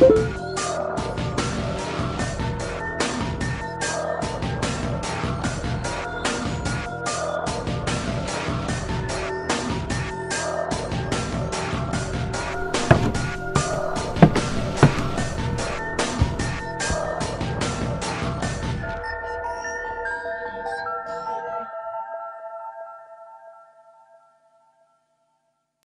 you